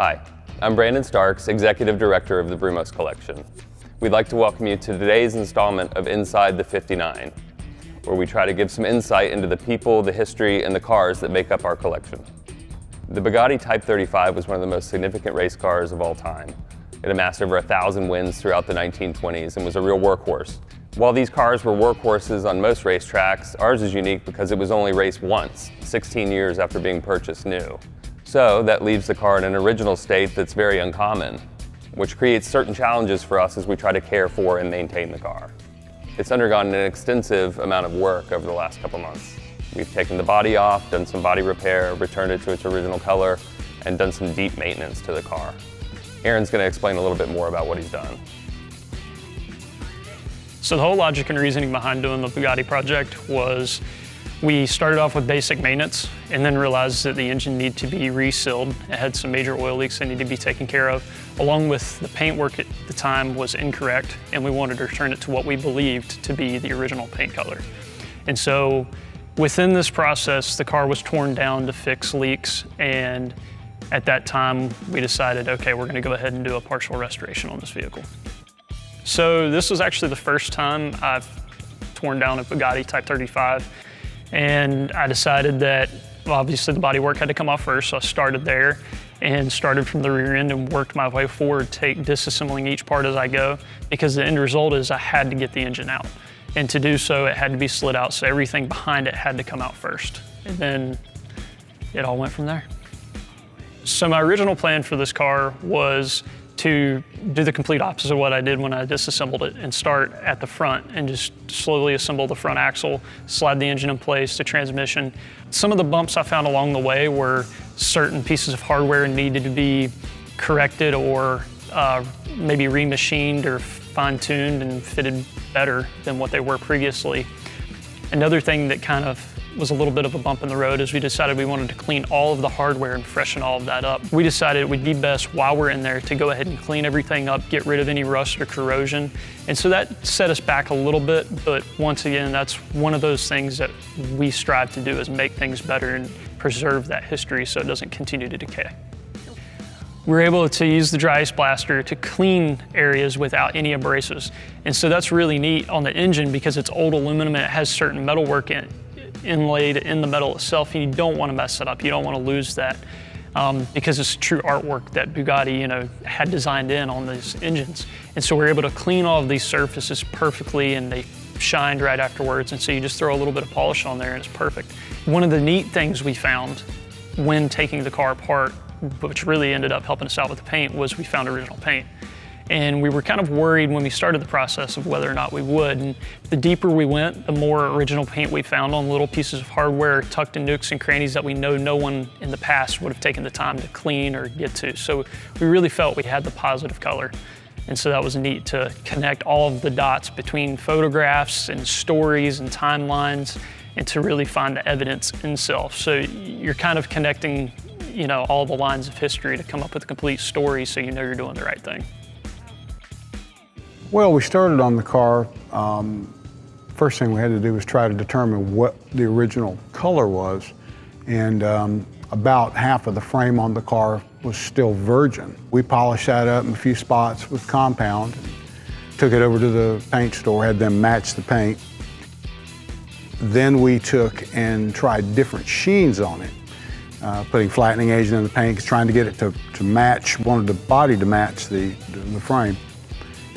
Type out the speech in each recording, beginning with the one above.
Hi, I'm Brandon Starks, Executive Director of the Brumos Collection. We'd like to welcome you to today's installment of Inside the 59, where we try to give some insight into the people, the history, and the cars that make up our collection. The Bugatti Type 35 was one of the most significant race cars of all time. It amassed over a thousand wins throughout the 1920s and was a real workhorse. While these cars were workhorses on most racetracks, ours is unique because it was only raced once, 16 years after being purchased new. So that leaves the car in an original state that's very uncommon, which creates certain challenges for us as we try to care for and maintain the car. It's undergone an extensive amount of work over the last couple months. We've taken the body off, done some body repair, returned it to its original color, and done some deep maintenance to the car. Aaron's going to explain a little bit more about what he's done. So the whole logic and reasoning behind doing the Bugatti project was we started off with basic maintenance and then realized that the engine needed to be resealed. It had some major oil leaks that needed to be taken care of, along with the paintwork at the time was incorrect and we wanted to return it to what we believed to be the original paint color. And so within this process, the car was torn down to fix leaks and at that time we decided, okay, we're gonna go ahead and do a partial restoration on this vehicle. So this was actually the first time I've torn down a Bugatti Type 35 and I decided that obviously the body work had to come off first, so I started there and started from the rear end and worked my way forward, take disassembling each part as I go, because the end result is I had to get the engine out. And to do so, it had to be slid out, so everything behind it had to come out first. And then it all went from there. So my original plan for this car was to do the complete opposite of what I did when I disassembled it and start at the front and just slowly assemble the front axle, slide the engine in place, the transmission. Some of the bumps I found along the way were certain pieces of hardware needed to be corrected or uh, maybe remachined or fine-tuned and fitted better than what they were previously. Another thing that kind of was a little bit of a bump in the road as we decided we wanted to clean all of the hardware and freshen all of that up. We decided it would be best while we're in there to go ahead and clean everything up, get rid of any rust or corrosion. And so that set us back a little bit, but once again, that's one of those things that we strive to do is make things better and preserve that history so it doesn't continue to decay. We were able to use the dry ice blaster to clean areas without any abrasives. And so that's really neat on the engine because it's old aluminum and it has certain metalwork in, inlaid in the metal itself, and you don't want to mess it up. You don't want to lose that um, because it's true artwork that Bugatti, you know, had designed in on these engines. And so we're able to clean all of these surfaces perfectly, and they shined right afterwards. And so you just throw a little bit of polish on there, and it's perfect. One of the neat things we found when taking the car apart, which really ended up helping us out with the paint, was we found original paint. And we were kind of worried when we started the process of whether or not we would. And the deeper we went, the more original paint we found on little pieces of hardware tucked in nooks and crannies that we know no one in the past would have taken the time to clean or get to. So we really felt we had the positive color. And so that was neat to connect all of the dots between photographs and stories and timelines and to really find the evidence in self. So you're kind of connecting, you know, all the lines of history to come up with a complete story so you know you're doing the right thing. Well, we started on the car. Um, first thing we had to do was try to determine what the original color was. And um, about half of the frame on the car was still virgin. We polished that up in a few spots with compound, took it over to the paint store, had them match the paint. Then we took and tried different sheens on it, uh, putting flattening agent in the paint, trying to get it to, to match, wanted the body to match the, the, the frame.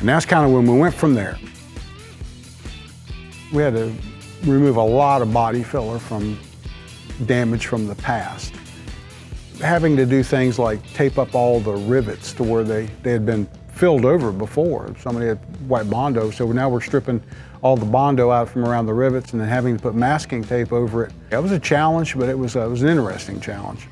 And that's kind of when we went from there. We had to remove a lot of body filler from damage from the past. Having to do things like tape up all the rivets to where they, they had been filled over before. Somebody had white Bondo, so now we're stripping all the Bondo out from around the rivets and then having to put masking tape over it. That was a challenge, but it was, uh, it was an interesting challenge.